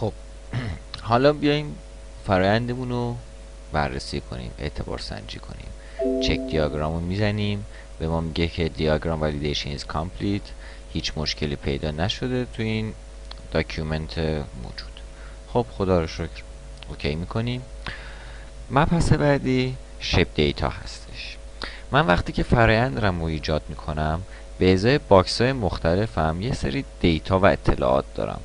خب حالا بیایم فرایندمون رو بررسی کنیم اعتبار سنجی کنیم. check diagram رو می‌زنیم. به ما میگه که diagram validation is complete. هیچ مشکلی پیدا نشده تو این document موجود. خب خدا رو شکر. OK می‌کنیم. مبحث بعدی shape data هستش. من وقتی که فرایند رو ایجاد می‌کنم به ازای box های مختلفم یه سری data و اطلاعات دارم.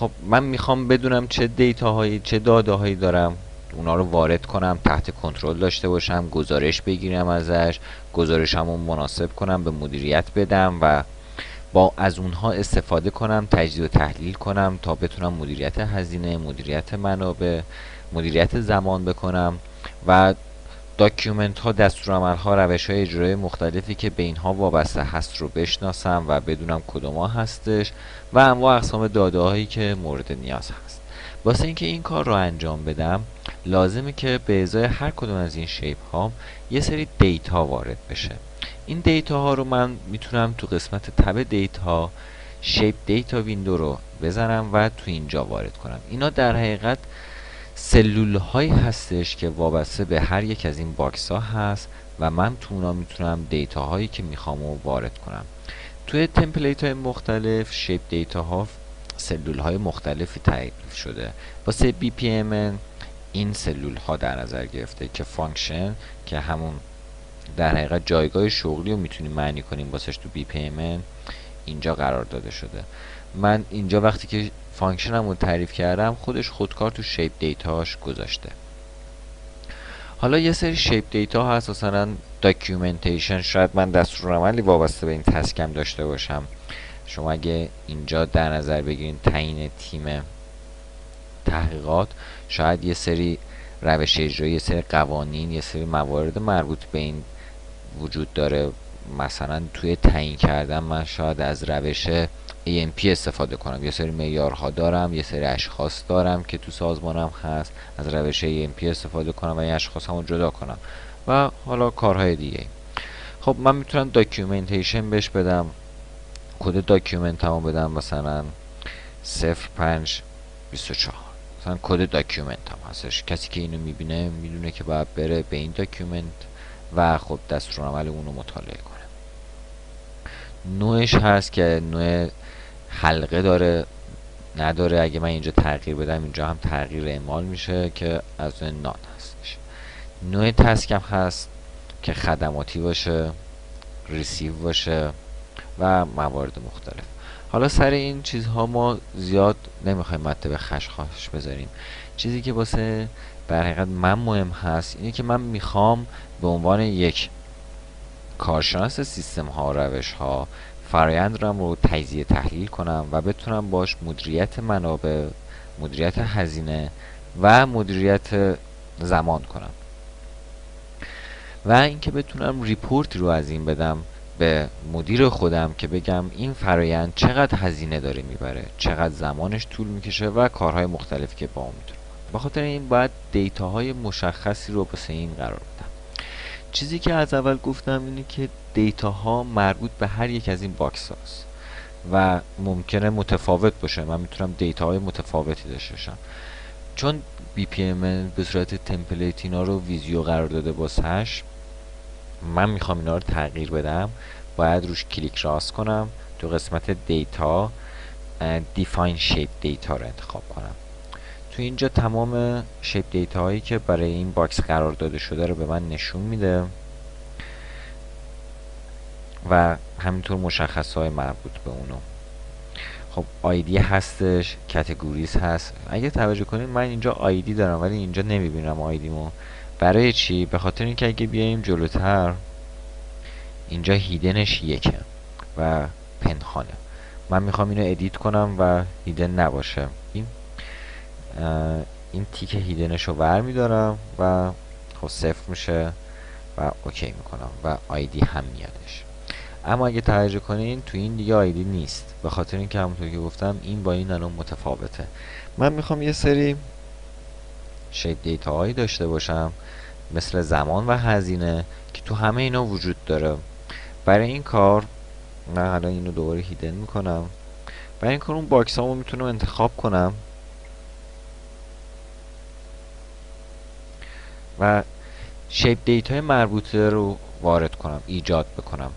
خب من می‌خوام بدونم چه data هایی چه داده هایی دارم اونا رو وارد کنم تحت کنترل داشته باشم گزارش بگیرم ازش گزارشم رو مناسب کنم به مدیریت بدم و یا از اونها استفاده کنم تجزیه و تحلیل کنم تا بتونم مدیریت هزینه مدیریت منابع مدیریت زمان بکنم و document ها دستورالعمل ها روش های اجرای مختلفی که به اینها وابسته هست رو بشناسم و بدونم کدوم هستش و انواع اقسام داده هایی که مورد نیاز هست. واسه اینکه این کار رو انجام بدم لازمه که به ازای هر کدوم از این shape ها یه سری data وارد بشه. این data ها رو من می‌تونم تو قسمت tab data shape data window رو بزنم و تو اینجا وارد کنم. اینا در حقیقت سلول هایی هستش که وابسته به هر یک از این box ها هست و من تو اونا می‌تونم data هایی که می‌خوام رو وارد کنم. توی template های مختلف shape data ها سلول های مختلفی تعریف شده. واسه BPM این سلول ها در نظر گرفته که function که همون در حقیقت جایگاه شغلی رو می‌تونیم معنی کنیم واسش تو BPM اینجا قرار داده شده. من اینجا وقتی که function م رو تعریف کردم خودش خودکار تو شیپ دیتاش گذاشته. حالا یه سری shape data هست مثلا documentation شاید من دستورالعملی وابسته به این task م داشته باشم. شما اگه اینجا در نظر بگیرین تعیین تیم تحقیقات شاید یه سری روش اجرایی یه سری قوانین یه سری موارد مربوط به این وجود داره. مثلا توی تعیین کردن من شاید از روش AHP استفاده کنم. یه سری معیارها دارم یه سری اشخاص دارم که تو سازمانم هست. از روش AHP استفاده کنم و این اشخاصمو جدا کنم. و حالا کارهای دیگه خب من می‌تونم documentation بهش بدم. کد document مو بدم مثلا 05 24 مثلا کد document م هستش. کسی که اینو می‌بینه می‌دونه که باید بره به این document و خب دستورالعمل اونو مطالعه کنه. نوعش هست که نوع حلقه داره نداره. اگه من اینجا تغییر بدم اینجا هم تغییر اعمال میشه که از نوع نان هستش. نوع تسکم هست که خدماتی باشه ریسیو باشه و موارد مختلف. حالا سر این چیزها ما زیاد نمی‌خوایم مطلب خشخاش بذاریم. چیزی که واسه در حقیقت من مهم هست اینه که من می‌خوام به عنوان یک کارشناس سیستم ها روش ها فرایند رو تجزیه تحلیل کنم و بتونم باش مدیریت منابع مدیریت هزینه و مدیریت زمان کنم. و اینکه بتونم report رو از این بدم به مدیر خودم که بگم این فرایند چقدر هزینه داره می‌بره چقدر زمانش طول می‌کشه و کارهای مختلفی که با اون می‌تونه به خاطر این باید data های مشخصی رو واسه این قرار بدم. چیزی که از اول گفتم اینه که data ها مربوط به هر یک از این box هاست و ممکنه متفاوت باشه. من می‌تونم data های متفاوتی داشته باشم. چون BPM به صورت template اینا رو Visio قرار داده واسش من می‌خوام اینا رو تغییر بدم. باید روش کلیک راست کنم. تو قسمت data define shape data رو انتخاب کنم. تو اینجا تمام shape data هایی که برای این box قرار داده شده رو به من نشون میده و همینطور مشخص های مربوط به اونو. خب آیدی هستش کتگوریز هست. اگه توجه کنید من اینجا آیدی دارم ولی اینجا نمی‌بینم آیدیمو برای چی؟ به خاطر اینکه اگه بیایم جلوتر اینجا هیدنش یکه و پنهانه. من می‌خوام اینو ادیت کنم و هیدن نباشه. این این تیک هیدنش رو بر میدارم و خب صفر میشه و OK می‌کنم و ID هم میادش. اما اگه توجه کنین تو این دیگه ID نیست. به خاطر اینکه همونطور که گفتم این با این الان متفاوته. من می‌خوام یه سری shape data هایی داشته باشم مثل زمان و هزینه که تو همه اینا وجود داره. برای این کار من حالا اینو دوباره hidden می‌کنم. برای این کار اون box رو می‌تونم انتخاب کنم. و shape data مربوطه رو وارد کنم ایجاد بکنم.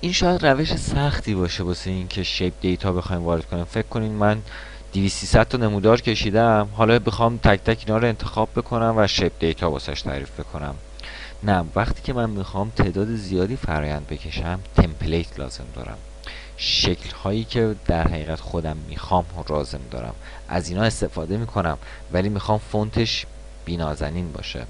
این شاید روش سختی باشه واسه اینکه shape data بخوایم وارد کنیم. فکر کنین من 2300 تا نمودار کشیدم. حالا بخوام تک تک اینا رو انتخاب بکنم و shape data واسش تعریف بکنم. نه وقتی که من می‌خوام تعداد زیادی فرایند بکشم template لازم دارم. شکل هایی که در حقیقت خودم می‌خوام لازم دارم. از اینا استفاده می‌کنم ولی می‌خوام فونتش B Nazanin باشه.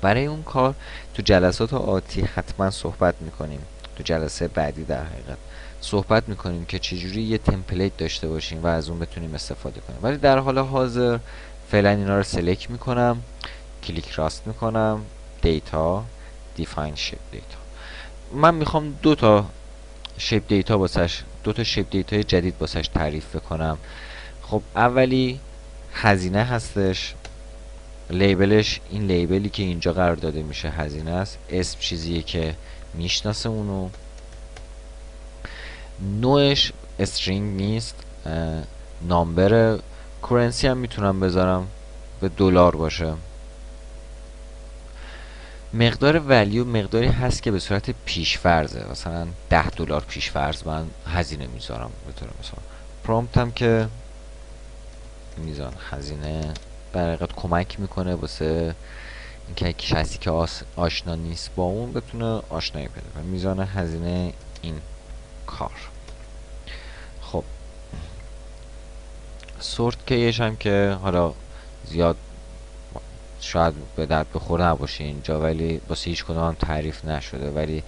برای اون کار تو جلسات آتی حتما صحبت می‌کنیم. تو جلسه بعدی در حقیقت. صحبت می‌کنیم که چجوری یه template داشته باشیم و از اون بتونیم استفاده کنیم. ولی در حال حاضر فعلا اینا رو select می‌کنم کلیک راست می‌کنم data define shape data من می‌خوام دو تا shape data واسش دو تا shape data جدید واسش تعریف بکنم. خب اولی هزینه هستش. label ش این label ی که اینجا قرار داده میشه هزینه است. اسم چیزیه که می‌شناسه اونو. نوعش string نیست. number currency هم می‌تونم بذارم. به دلار باشه. مقدار ولیو مقداری هست که به صورت پیشفرزه مثلا ده دلار پیشفرز من هزینه می‌ذارم. به طور مثلا پرومپت هم که میزان هزینه در کمک می‌کنه واسه اینکه کسی که آشنا نیست با اون بتونه آشنایی پیدا کنه میزان هزینه این کار. خب. سورت کیش هم که حالا زیاد شاید به درد بخور نباشه اینجا ولی واسه هیچ کدوم هم تعریف نشده ولی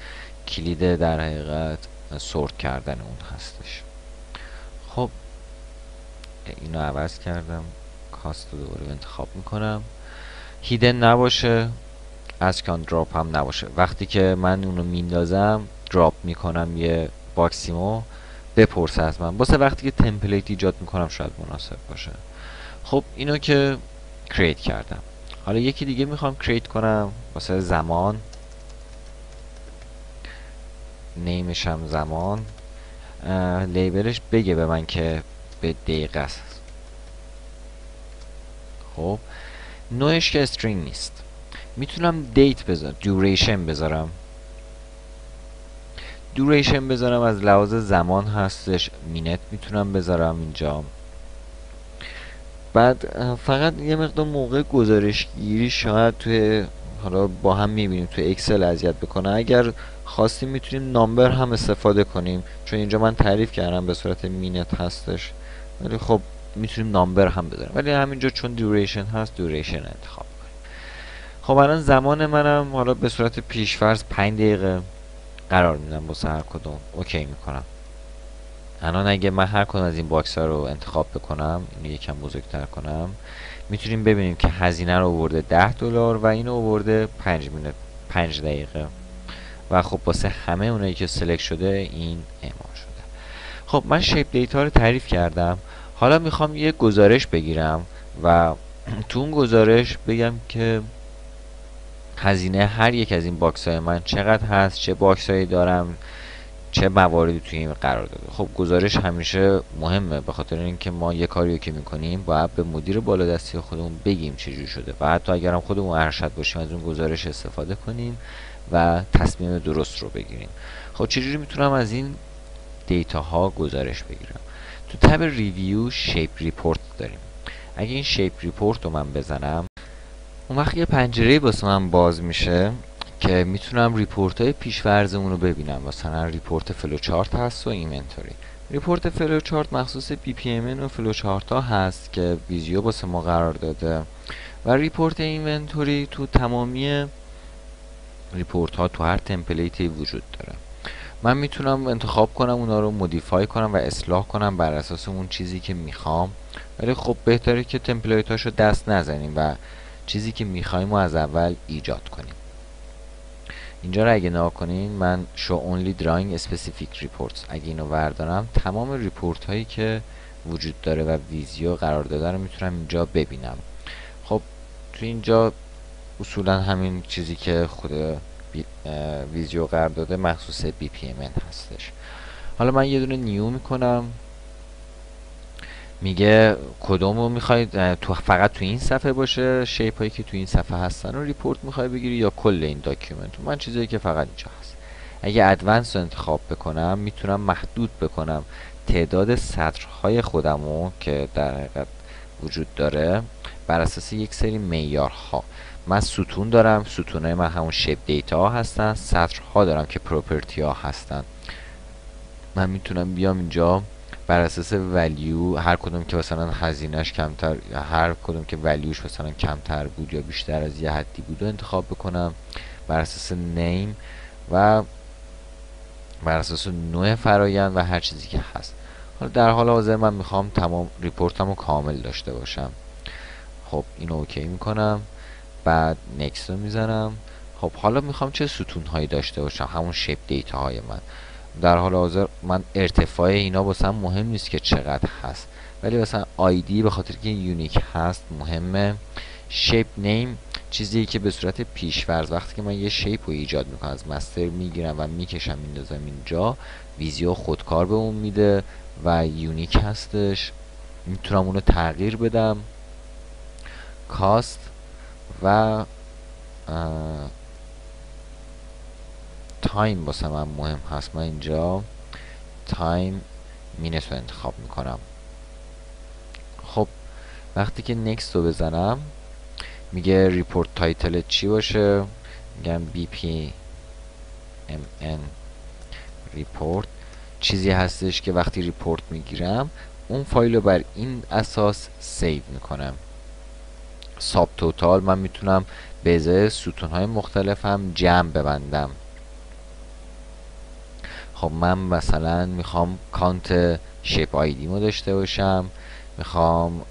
کلید در حقیقت سورت کردن اون هستش. خب. اینو عوض کردم. کاست رو دوباره انتخاب می‌کنم. هیدن نباشه. از کان دراپ هم نباشه. وقتی که من اونو میندازم دراپ می‌کنم یه باکسیمو. بپرسه از من. واسه وقتی که تمپلیت ایجاد می‌کنم شاید مناسب باشه. خب اینو که create کردم. حالا یکی دیگه می‌خوام create کنم. واسه زمان. name شم زمان. label ش بگه به من که به دقیقه است. خب نوعش که string نیست. می‌تونم date بذارم duration بذارم. duration بذارم از لحاظ زمان هستش minute می‌تونم بذارم اینجا. بعد فقط یه مقدار موقع گزارش گیری شاید توی حالا با هم می‌بینیم توی Excel اذیت بکنه. اگر خواستیم می‌تونیم number هم استفاده کنیم چون اینجا من تعریف کردم به صورت minute هستش. ولی خب می‌تونیم number هم بذاریم. ولی همینجا چون duration هست duration انتخاب کنیم. خب الان زمان منم حالا به صورت پیشفرض 5 دقیقه قرار میدم با هر کدوم. OK می‌کنم. الان اگه من هر کدوم از این box ها رو انتخاب بکنم اینو یکم بزرگتر کنم می‌تونیم ببینیم که هزینه رو آورده 10 دلار و اینو آورده 5 minute 5 دقیقه. و خب واسه همه اونایی که select شده این اعمال شده. خب من shape data رو تعریف کردم. حالا می‌خوام یه گزارش بگیرم و تو اون گزارش بگم که هزینه هر یک از این box های من چقدر هست چه box هایی دارم چه مواردی توی این قرار داده. خب گزارش همیشه مهمه به خاطر اینکه ما یه کاری که می‌کنیم باید به مدیر بالادستی خودمون بگیم چجوری شده و حتی اگرم خودمون ارشد باشیم از اون گزارش استفاده کنیم و تصمیم درست رو بگیریم. خب چجوری می‌تونم از این data ها گزارش بگیرم؟ تو tab review shape report داریم. اگه این shape report رو من بزنم اون وقت یه پنجره واسه من باز میشه که می‌تونم report های پیشفرضمون رو ببینم. مثلا report flowchart هست و inventory report flowchart مخصوص BPM و فلو چارت ها هست که Visio واسه ما قرار داده. و report inventory تو تمامی report ها تو هر template ی وجود داره. من می‌تونم انتخاب کنم اونا رو modify کنم و اصلاح کنم بر اساس اون چیزی که می‌خوام. ولی خب بهتره که template هاشو دست نزنیم و چیزی که می‌خوایم و از اول ایجاد کنیم. اینجا رو اگه نگاه کنین من show only drawing specific reports. اگه اینو بردارم تمام report هایی که وجود داره و Visio قرار داده رو می‌تونم اینجا ببینم. خب تو اینجا اصولا همین چیزی که خود Visio قرار داده مخصوص BPM هستش. حالا من یه دونه new می‌کنم. میگه کدوم رو می‌خواید تو فقط تو این صفحه باشه shape هایی که تو این صفحه هستن رو report می‌خوای بگیری یا کل این document؟ من چیزایی که فقط اینجا هست. اگه advanced رو انتخاب بکنم می‌تونم محدود بکنم تعداد سطرهای خودمو که در حقیقت وجود داره بر اساس یک سری معیارها. من ستون دارم ستون من همون shape data ها هستن سطرها دارم که property ها هستن. من می‌تونم بیام اینجا بر اساس value هر کدوم که مثلا هزینهش کمتر هر کدوم که value ش مثلا کمتر بود یا بیشتر از یه حدی بود و انتخاب بکنم. بر اساس name و بر اساس نوع فرایند و هر چیزی که هست. حالا در حال حاضر من می‌خوام تمام report م رو کامل داشته باشم. خب اینو OK می‌کنم. بعد next رو می‌زنم. خب حالا می‌خوام چه ستون هایی داشته باشم؟ همون shape data های من. در حال حاضر من ارتفاع اینا واسم مهم نیست که چقدر هست. ولی مثلا ID به خاطر که unique هست مهمه. shape name چیزی که به صورت پیشفرض وقتی که من یه shape رو ایجاد می‌کنم از master می‌گیرم و می‌کشم میندازم اینجا Visio خودکار به اون میده و unique هستش. می‌تونم اونو تغییر بدم. cost و time واسه من مهم هست. من اینجا time minutes رو انتخاب می‌کنم. خب وقتی که next رو بزنم میگه report title چی باشه؟ میگم BPMN report چیزی هستش که وقتی report می‌گیرم اون فایل رو بر این اساس save می‌کنم. subtotal. من می‌تونم به ازای ستون های مختلف هم جمع ببندم. خب من مثلا می‌خوام count shape ID مو داشته باشم. می‌خوام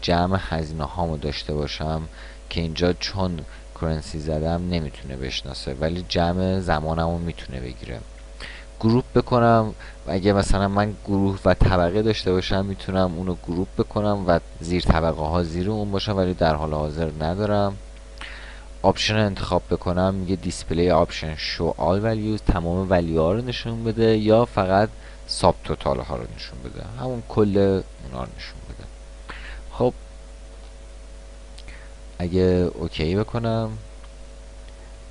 جمع هزینه هامو داشته باشم که اینجا چون currency زدم نمی‌تونه بشناسه ولی جمع زمانمو می‌تونه بگیره. group بکنم و اگه مثلا من گروه و طبقه داشته باشم می‌تونم اونو group بکنم و زیر طبقه ها زیر اون باشم ولی در حال حاضر ندارم. option انتخاب بکنم میگه display option show all values تمام value ها رو نشون بده یا فقط subtotal ها رو نشون بده. همون کل اونا رو نشون بده. خب اگه OK بکنم.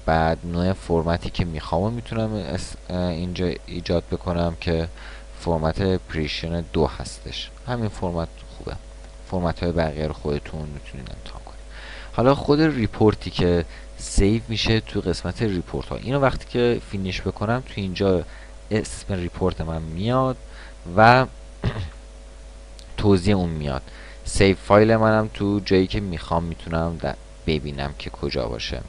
بعد نوع فرمتی که می‌خوام می‌تونم اینجا ایجاد بکنم که فرمت Persian دو هستش. همین فرمت خوبه. فرمت های بقیه رو خودتون می‌تونید امتحان کنید حالا خود report ی که save میشه تو قسمت report ها. اینو وقتی که finish بکنم تو اینجا اسم report من میاد و توضیح اون میاد. save file منم تو جایی که می‌خوام می‌تونم ببینم که کجا باشه.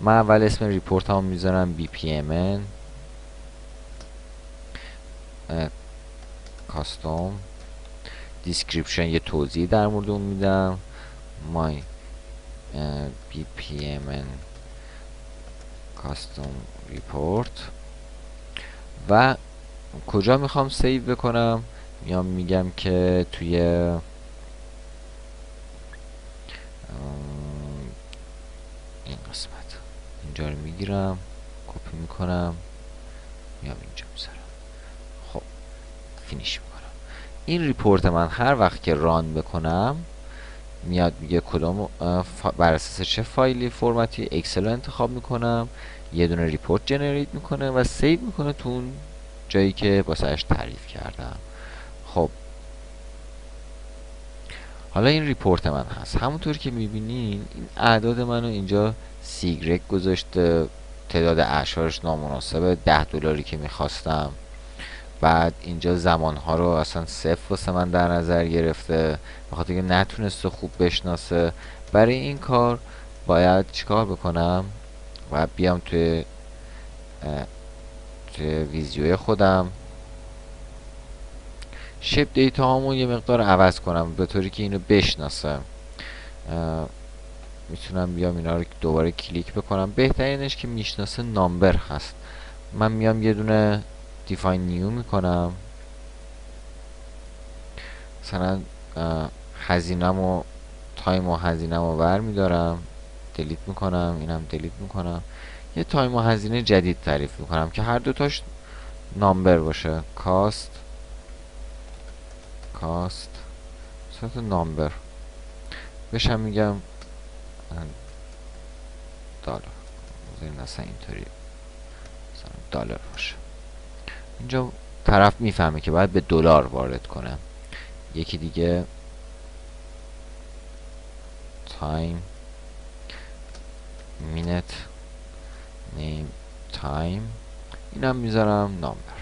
من اول اسم report هم می‌ذارم BPMN custom. description یه توضیح در مورد اون میدم. my BPMN custom report. و کجا می‌خوام save بکنم؟ میام میگم که توی این قسمت اینجا رو می‌گیرم کپی می‌کنم. میام اینجا می‌ذارم. خب finish می‌کنم. این report من هر وقت که run بکنم میاد میگه کدوم بر اساس چه فایلی فرمتی؟ اکسل رو انتخاب می‌کنم. یه دونه report generate می‌کنه و save می‌کنه تو اون جایی که واسهش تعریف کردم. خب حالا این ریپورت من هست. همونطور که می‌بینین این اعداد منو اینجا سیگرک گذاشته تعداد اعشارش نامناسبه ده دلاری که می‌خواستم. بعد اینجا زمانها رو اصلا صفر واسه من در نظر گرفته بخاطر که نتونسته خوب بشناسه. برای این کار باید چیکار بکنم؟ باید بیام توی توی ویزیوی خودم. shape data مون یه مقدار عوض کنم به طوری که اینو بشناسه می‌تونم بیام اینا رو دوباره کلیک بکنم. بهترینش که می‌شناسه number هست. من میام یه دونه define new می‌کنم. مثلا هزینم و time و هزینم رو بر میدارم. delete می‌کنم اینم delete می‌کنم. یه time و هزینه جدید تعریف می‌کنم که هر دوتاش نامبر باشه. کاست. کاست صورت نامبر. بشم میگم دلار. این اصلا اینطوری. دلار باشه. اینجا طرف می‌فهمه که باید به دلار وارد کنه یکی دیگه تایم مینت نیم تایم. اینم می‌ذارم نامبر.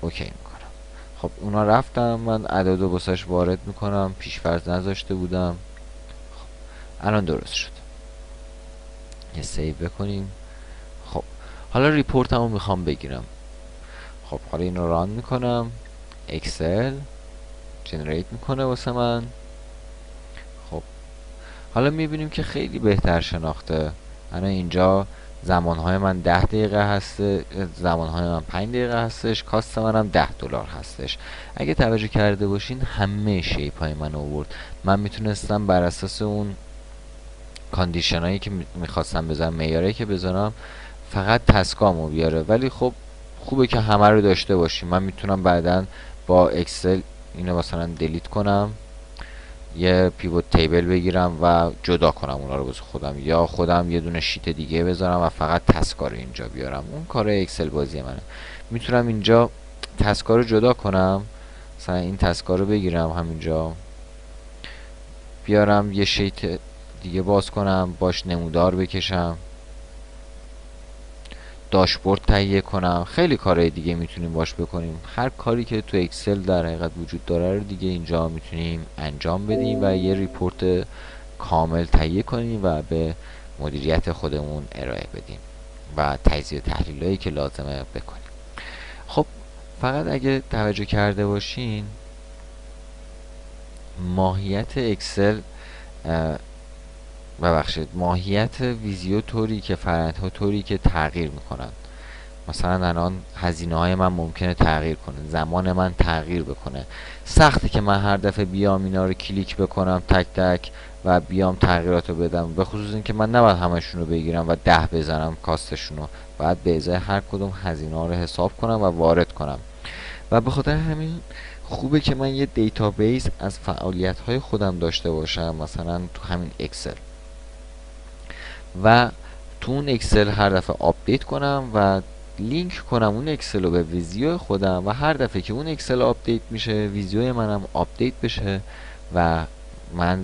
اوکی. می‌کنم خب اونا رفتم من عدد و بسش وارد می‌کنم پیشفرض نذاشته بودم. خب الان درست شد. یه سیو بکنیم. خب حالا ریپورتمو می‌خوام بگیرم. خب حالا اینو ران می‌کنم. اکسل جنریت می‌کنه واسه من. خب حالا می‌بینیم که خیلی بهتر شناخته. الان اینجا زمانهای من ده دقیقه هسته زمانهای من پنج دقیقه هستش کاست منم ده دلار هستش. اگه توجه کرده باشین همه شیپ های من آورد. من می‌تونستم بر اساس اون کاندیشن هایی که می‌خواستم بذارم میاره که بذارم فقط تسکامو بیاره. ولی خب خوبه که همه رو داشته باشیم. من می‌تونم بعدا با اکسل اینو مثلا دلیت کنم. یه پیوت تیبل بگیرم و جدا کنم اونا رو بس خودم. یا خودم یه دونه شیت دیگه بذارم و فقط تسکا رو اینجا بیارم. اون کار اکسل بازی منه. می‌تونم اینجا تسکا رو جدا کنم مثلا این تسکا رو بگیرم همینجا. بیارم یه شیت دیگه باز کنم باش نمودار بکشم. داشبورد تهیه کنم. خیلی کارهای دیگه می‌تونیم باش بکنیم. هر کاری که تو اکسل در حقیقت وجود داره رو دیگه اینجا می‌تونیم انجام بدیم و یه report کامل تهیه کنیم و به مدیریت خودمون ارائه بدیم و تجزیه تحلیل هایی که لازمه بکنیم. خب فقط اگه توجه کرده باشین ماهیت اکسل ببخشید ماهیت ویزیو طوری که فرندها طوری که تغییر می‌کنن. مثلا الان هزینه های من ممکنه تغییر کنه زمان من تغییر بکنه. سخته که من هر دفعه بیام اینا رو کلیک بکنم تک تک و بیام تغییرات رو بدم. به خصوص اینکه من نباید همشون رو بگیرم و ده بزنم cost شون رو باید به ازای هر کدوم هزینه ها رو حساب کنم و وارد کنم. و به خاطر همین خوبه که من یه database از فعالیت های خودم داشته باشم. مثلا تو همین اکسل و تو اون اکسل هر دفعه update کنم و لینک کنم اون اکسل رو به ویزیو خودم و هر دفعه که اون اکسل update میشه ویزیو منم update بشه و من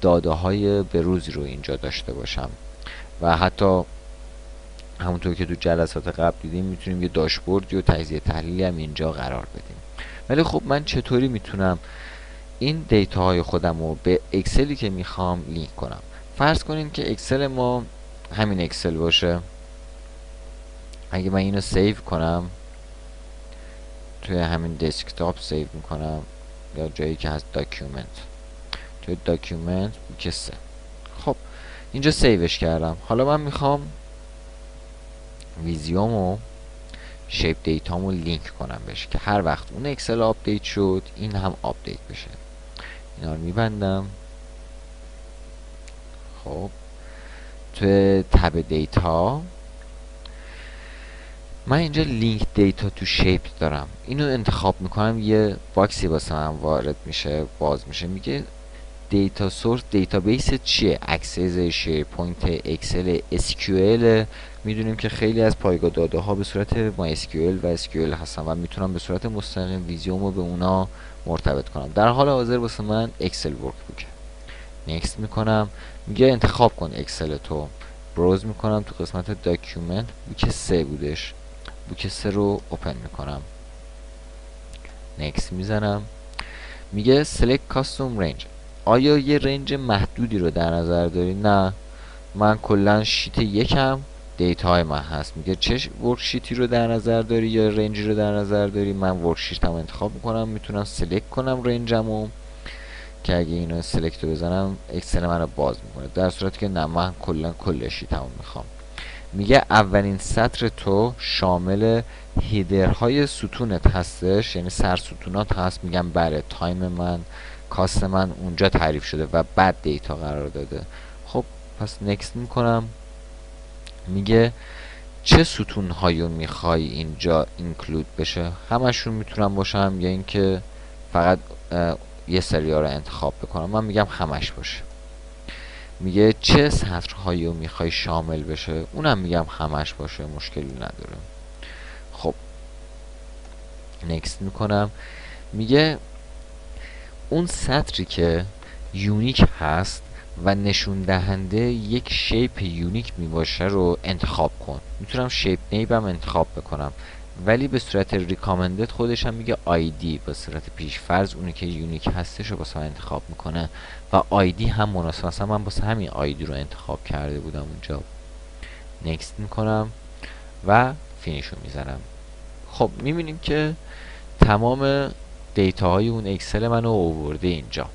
داده های بروزی رو اینجا داشته باشم. و حتی همونطور که تو جلسات قبل دیدیم می‌تونیم یه داشبورد و تجزیه تحلیلی هم اینجا قرار بدیم. ولی خب من چطوری می‌تونم این data های خودم رو به اکسلی که می‌خوام لینک کنم؟ فرض کنین که اکسل ما همین اکسل باشه. اگه من اینو save کنم توی همین دسکتاپ save می‌کنم یا جایی که هست document توی document کسه خب اینجا save ش کردم. حالا من می‌خوام ویزیومو shape data مو لینک کنم بشه که هر وقت اون اکسل update شد این هم update بشه. اینا رو میبندم. خب توی tab data من اینجا link data to shape دارم. اینو انتخاب می‌کنم یه box ی واسه من وارد میشه باز میشه. میگه data source database چیه؟ Access SharePoint Excel SQL. می‌دونیم که خیلی از پایگاه داده ها به صورت MySQL و SQL هستن و می‌تونم به صورت مستقیم ویزیومو به اونا مرتبط کنم. در حال حاضر واسه من اکسل workbook ه next می‌کنم. میگه انتخاب کن اکسل تو. بروز می‌کنم تو قسمت document book سه بودش. book سه رو open می‌کنم. next می‌زنم. میگه select custom range آیا یه range محدودی رو در نظر داری؟ نه. من کلا sheet یکم دیتا های من هست. میگه چه worksheet ی رو در نظر داری یا range ی رو در نظر داری؟ من worksheet م انتخاب می‌کنم. می‌تونم select کنم range مو که اگه اینو select بزنم اکسل من رو باز می‌کنه. در صورتی که نه من کلا کل sheet مو می‌خوام. میگه اولین سطر تو شامل header های ستونت هستش یعنی سر ستونات هست میگم بله time من cost من اونجا تعریف شده و بعد دیتا قرار داده. خب پس next می‌کنم. میگه چه ستون هایی می‌خوای اینجا include بشه؟ همشون می‌تونم باشم یا اینکه فقط یه سری رو انتخاب بکنم. من میگم همش باشه. میگه چه سطرهایی رو می‌خوای شامل بشه؟ اونم میگم همش باشه مشکلی نداره. خب. next می‌کنم. میگه اون سطری که unique هست و نشون دهنده یک shape unique می باشه رو انتخاب کن. می‌تونم shape name م انتخاب بکنم. ولی به صورت recommended خودش هم میگه ID به صورت پیش فرض اونی که unique هستش رو واسه انتخاب می‌کنه. و ID هم مناسب مثلا من واسه همین ID رو انتخاب کرده بودم اونجا. next می‌کنم و finish رو می‌زنم. خب می‌بینیم که تمام دیتا های اون اکسل منو اوورده اینجا.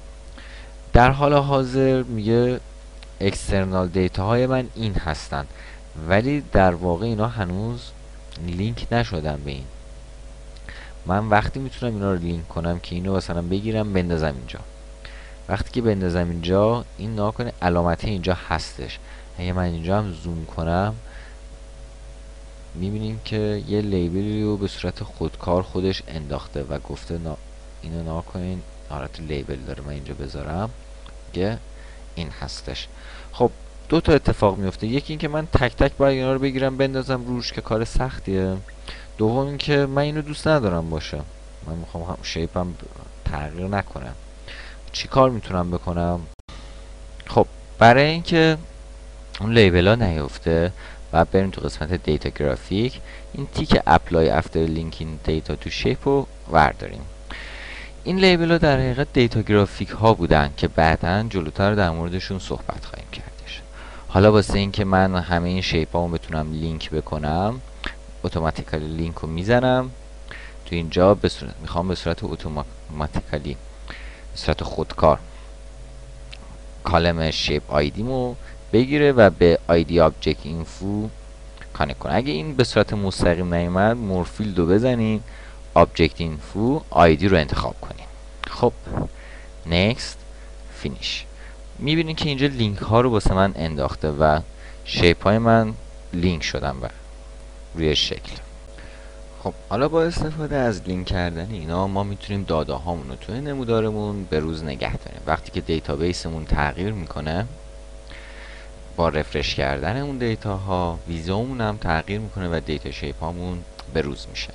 در حال حاضر میگه external data های من این هستن. ولی در واقع اینا هنوز لینک نشدن به این. من وقتی می‌تونم اینا رو لینک کنم که اینو مثلا بگیرم بندازم اینجا. وقتی که بندازم اینجا این ناکنه علامت اینجا هستش. اگه من اینجا هم زوم کنم می‌بینیم که یه لیبلی رو به صورت خودکار خودش انداخته و گفته نا... اینو ناکنین حالت لیبل داره من اینجا بذارم که این هستش. خب دو تا اتفاق میفته یکی اینکه من تک تک باید اینا رو بگیرم بندازم روش که کار سختیه. دوم اینکه من اینو دوست ندارم باشه من می‌خوام هم shape م تغییر نکنم. چی کار می‌تونم بکنم؟ خب برای اینکه اون label ها نیفته و بریم تو قسمت data graphic این تیک apply after linking data to shape رو ورداریم. این label ها در حقیقت data graphic ها بودن که بعدا جلوتر در موردشون صحبت خواهیم کردش حالا واسه اینکه من همه این shape ها بتونم لینک بکنم automatically link رو می‌زنم. تو اینجا به می‌خوام به صورت اتوماتیکالی به صورت خودکار column shape ID مو بگیره و به ID object info connect کنه. اگه این به صورت مستقیم نیومد more field رو بزنین object info ID رو انتخاب کنیم خب next finish. می‌بینید که اینجا لینک ها رو واسه من انداخته و shape های من لینک شدن و روی شکل. خب حالا با استفاده از لینک کردن اینا ما می‌تونیم داده هامون رو توی نمودارمون به روز نگه داریم. وقتی که دیتابیسمون تغییر می‌کنه با refresh کردن اون دیتا ها ویزیومون هم تغییر می‌کنه و data shape هامون به روز میشه.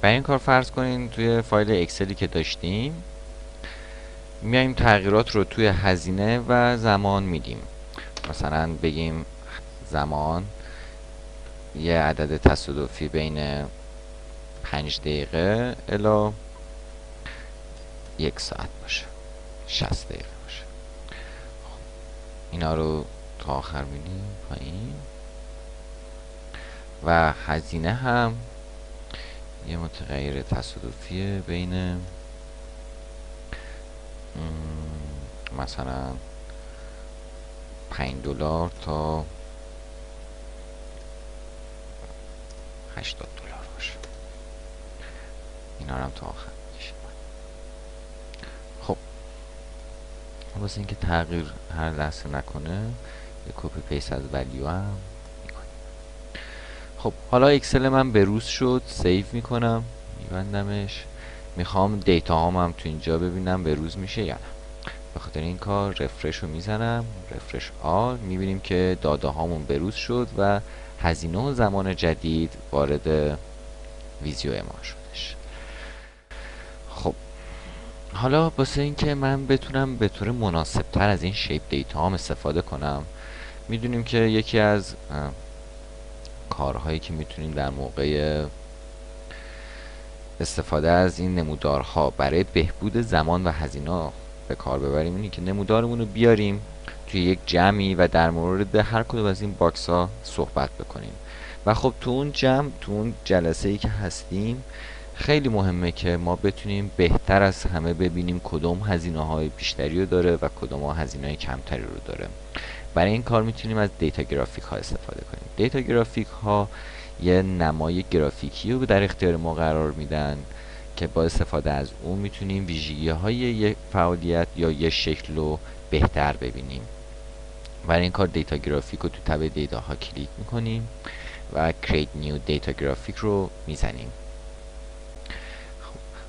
برای این کار فرض کنین توی فایل اکسلی که داشتیم میایم تغییرات رو توی هزینه و زمان میدیم مثلا بگیم زمان یه عدد تصادفی بین پنج دقیقه الا یک ساعت باشه شست دقیقه باشه خب. اینا رو تا آخر میدیم پایین و هزینه هم یه متغیر تصادفی بین مثلا 5 دلار تا 80 دلار باشه. اینا هم تا آخر می‌کشیم خب. واسه اینکه تغییر هر لحظه نکنه یه copy paste as value هم خب حالا اکسل من بروز شد. save می‌کنم. میبندمش. می‌خوام دیتا هام هم تو اینجا ببینم بروز میشه یا نه. به این کار refresh رو می‌زنم refresh all می‌بینیم که داده هامون بروز شد و هزینه و زمان جدید وارد ویزیو ما شدش. خب حالا واسه اینکه من بتونم به طور مناسب تر از این shape data هم استفاده کنم می‌دونیم که یکی از کارهایی که می‌تونیم در موقع استفاده از این نمودارها. برای بهبود زمان و هزینه به کار ببریم. اینه که نمودارمون رو بیاریم توی یک جمعی و در مورد هر کدوم از این box ها صحبت بکنیم. و خب تو اون جمع تو اون جلسه ای که هستیم خیلی مهمه که ما بتونیم بهتر از همه ببینیم کدوم هزینه های بیشتری رو داره و کدوم ها هزینه های کمتری رو داره. برای این کار می‌تونیم از data graphic ها استفاده کنیم. data graphic ها یه نمای گرافیکی رو در اختیار ما قرار میدن که با استفاده از اون می‌تونیم ویژگی های یک فعالیت یا یه شکل رو بهتر ببینیم. برای این کار data graphic رو تو tab data ها کلیک می‌کنیم و create new data graphic رو می‌زنیم.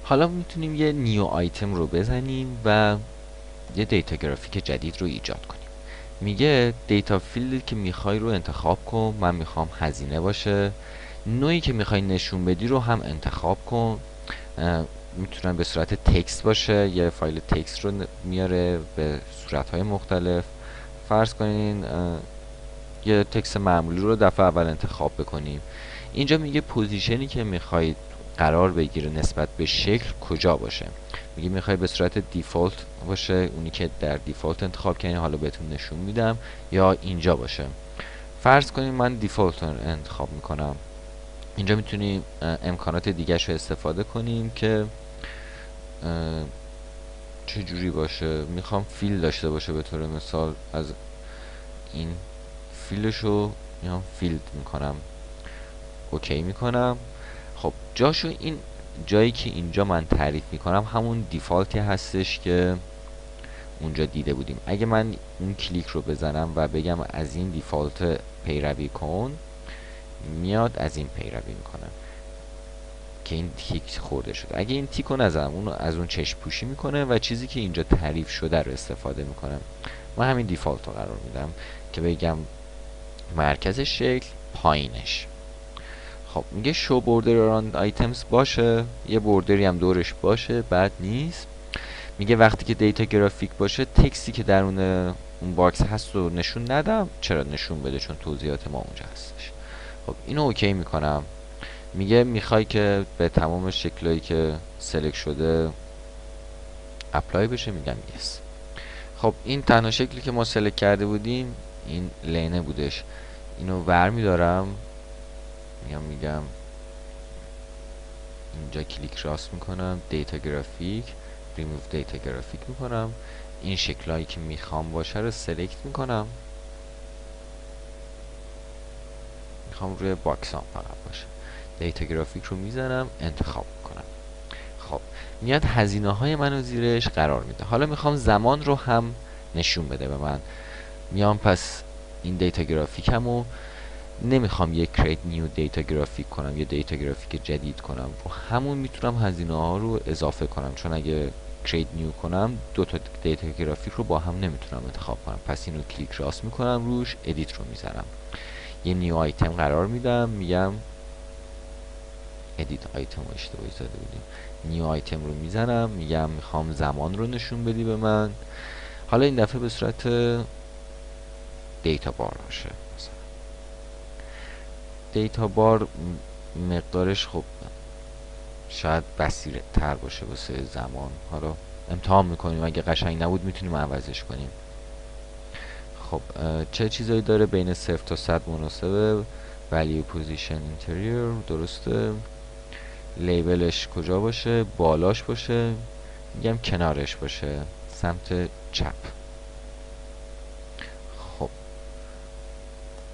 حالا می‌تونیم یه new item رو بزنیم و یه data graphic جدید رو ایجاد کنیم. میگه data field که می‌خوای رو انتخاب کن من می‌خوام هزینه باشه. نوعی که می‌خوای نشون بدی رو هم انتخاب کن. می‌تونن به صورت text باشه. یه فایل text رو میاره به صورت های مختلف. فرض کنین یه text معمولی رو دفعه اول انتخاب بکنیم اینجا میگه position ی که می‌خواید قرار بگیره نسبت به شکل کجا باشه. میگه می‌خوای به صورت default باشه اونی که در default انتخاب کنی حالا بهتون نشون میدم یا اینجا باشه. فرض کنیم من default رو انتخاب می‌کنم. اینجا می‌تونیم امکانات دیگه رو استفاده کنیم که چه جوری باشه. می‌خوام fill داشته باشه به طور مثال از این fill ش رو میام filled می‌کنم. OK می‌کنم. خب جاشو این جایی که اینجا من تعریف می‌کنم همون دیفالتی هستش که اونجا دیده بودیم. اگه من اون کلیک رو بزنم و بگم از این دیفالت پیروی کن میاد از این پیروی می‌کنم که این تیک خورده شده. اگه این تیک رو نزنم اون از اون چشم پوشی می‌کنه و چیزی که اینجا تعریف شده رو استفاده می‌کنم من همین دیفالت رو قرار میدم که بگم مرکز شکل پایینش. خب میگه show border around items باشه یه border ی هم دورش باشه بعد نیست. میگه وقتی که data graphic باشه text ی که درون اون box هست رو نشون ندم. چرا نشون بده؟ چون توضیحات ما اونجا هستش. خب اینو OK می‌کنم. میگه می‌خوای که به تمام شکلایی که select شده apply بشه میگم yes خب این تنها شکلی که ما select کرده بودیم این line ه بودش. اینو ور میدارم. میگم میگم اینجا کلیک راست می‌کنم دیتا گرافیک ریموو دیتا گرافیک می‌کنم. این شکلهایی که می‌خوام باشه رو select می‌کنم. می‌خوام روی box هم فقط باشه. data graphic رو می‌زنم انتخاب می‌کنم. خب میاد هزینه های منو زیرش قرار میده. حالا می‌خوام زمان رو هم نشون بده به من. میام پس این data graphic همو نمی‌خوام یک create new data graphic کنم یه data graphic جدید کنم. رو همون می‌تونم هزینه ها رو اضافه کنم. چون اگه create new کنم دو تا data graphic رو با هم نمی‌تونم انتخاب کنم. پس اینو کلیک راست می‌کنم روش edit رو می‌زنم یه new item قرار میدم میگم edit item رو اشتباهی زده بودیم. new item رو می‌زنم میگم می‌خوام زمان رو نشون بدی به من. حالا این دفعه به صورت data bar باشه. data bar مقدارش خب شاید بسیره تر باشه واسه زمان حالا امتحان می‌کنیم. اگه قشنگ نبود می‌تونیم عوضش کنیم. خب چه چیزایی داره بین صفر تا صد مناسبه؟ Value position interior درسته. label ش کجا باشه؟ بالاش باشه. میگم کنارش باشه. سمت چپ. خب.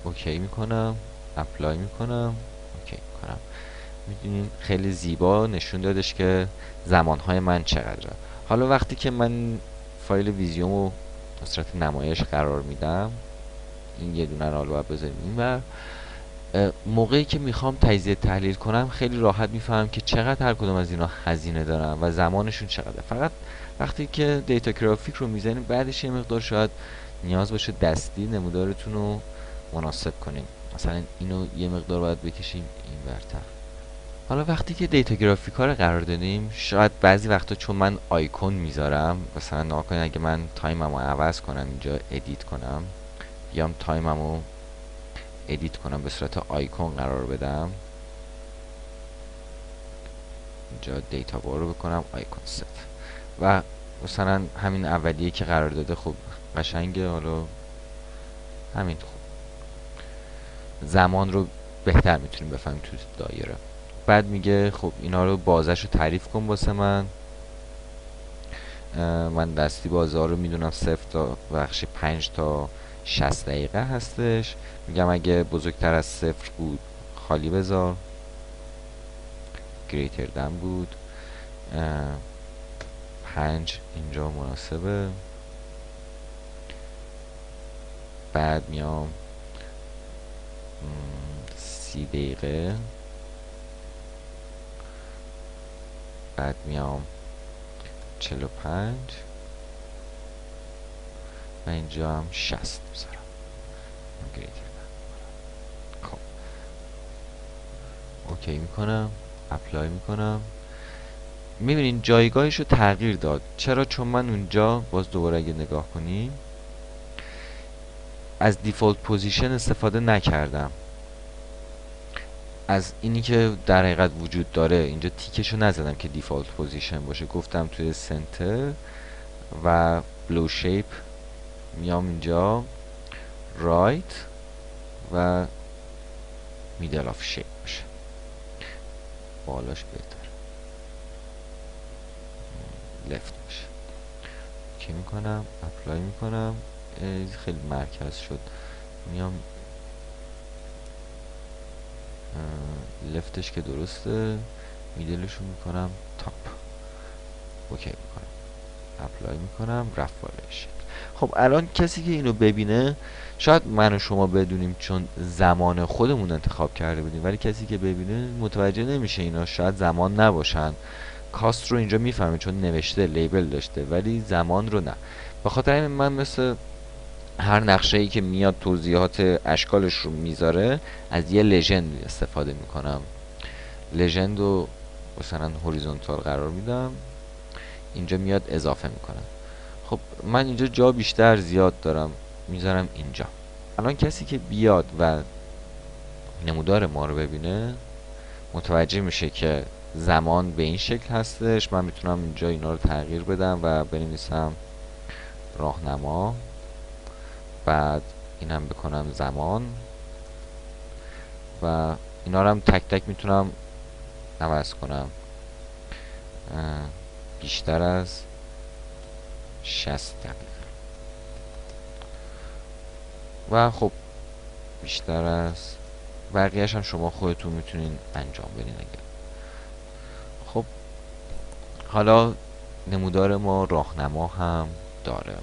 OK می‌کنم. apply می‌کنم. OK می‌کنم می‌دونین خیلی زیبا نشون دادش که زمانهای من چقدره. حالا وقتی که من فایل Visio مو صورت نمایش قرار میدم این یه دونه رو باید بذاریم این موقعی که می‌خوام تجزیه تحلیل کنم خیلی راحت می‌فهمم که چقدر هر کدوم از اینا هزینه دارن و زمانشون چقدره. فقط وقتی که data graphic رو می‌زنیم بعدش یه مقدار شاید نیاز باشه دستی نمودارتون رو مناسب کنیم. مثلا اینو یه مقدار باید بکشیم این ورتر حالا وقتی که data graphic رو قرار دادیم شاید بعضی وقتا چون من آیکون می‌ذارم مثلا ناکنه اگه من time م رو عوض کنم اینجا edit کنم بیام time م رو edit کنم به صورت آیکون قرار بدم. اینجا data bar رو بکنم icon set و مثلا همین اولیه که قرار داده خب قشنگه. حالا همین خوب زمان رو بهتر می‌تونیم بفهمیم تو دایره. بعد میگه خب اینا رو بازش رو تعریف کن واسه من. من دستی بازار رو می‌دونم صفر تا بخش پنج تا 60 دقیقه هستش. میگم اگه بزرگتر از صفر بود خالی بذار. گریتر دن بود. پنج اینجا مناسبه. بعد میام سی دقیقه. بعد میام چهل و پنج. و اینجا هم شصت می‌ذارم. خب. OK می‌کنم apply می‌کنم. می‌بینین جایگاهش رو تغییر داد. چرا؟ چون من اونجا باز دوباره اگه نگاه کنیم از default position استفاده نکردم. از اینی که در حقیقت وجود داره اینجا tick شو نزدم که default position باشه. گفتم توی center و below shape میام اینجا right و middle of shape باشه. بالاش بهتر. left باشه. OK می‌کنم؟ apply می‌کنم. خیلی مرکز شد. میام. left ش که درسته. middle شو می‌کنم. top. OK می‌کنم. apply می‌کنم. رفت بالایش خب الان کسی که اینو ببینه شاید من و شما بدونیم چون زمان خودمون انتخاب کرده بودیم ولی کسی که ببینه متوجه نمیشه اینا. شاید زمان نباشن. cost رو اینجا می‌فهمه چون نوشته label داشته ولی زمان رو نه. به خاطر این من مثل هر نقشه ای که میاد توضیحات اشکالش رو می‌ذاره از یه لژند استفاده می‌کنم. لژند رو مثلا هوریزونتال قرار میدم اینجا میاد اضافه می‌کنم. خب من اینجا جا بیشتر زیاد دارم می‌ذارم اینجا. الان کسی که بیاد و نمودار ما رو ببینه متوجه میشه که زمان به این شکل هستش. من می‌تونم اینجا اینا رو تغییر بدم و بنویسم راهنما. بعد اینم بکنم زمان. و اینا رو هم تک تک می‌تونم عوض کنم. بیشتر از 60 دقیقه. و خب بیشتر از بقیهش هم شما خودتون می‌تونین انجام بدین اگر خب حالا نمودار ما راهنما هم داره.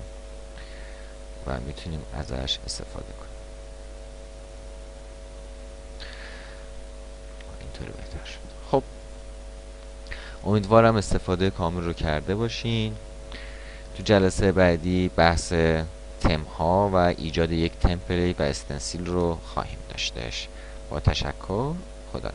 و می‌تونیم ازش استفاده کنیم. اینطوری بهتر شد. خب. امیدوارم استفاده کامل رو کرده باشین. تو جلسه بعدی بحث تم ها و ایجاد یک تمپلیت و استنسیل رو خواهیم داشتش. با تشکر. خدا